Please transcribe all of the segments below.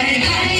Hey.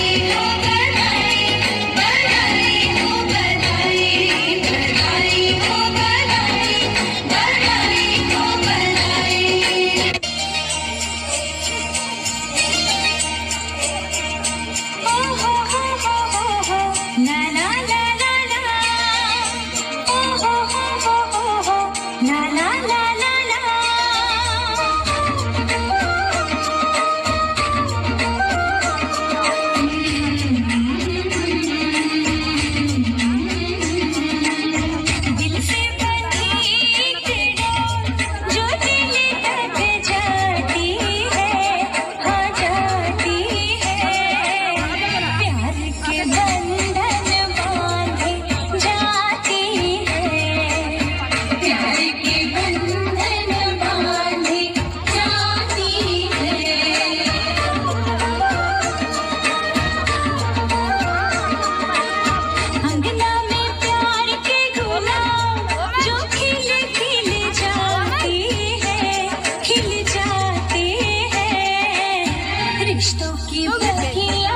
Okay.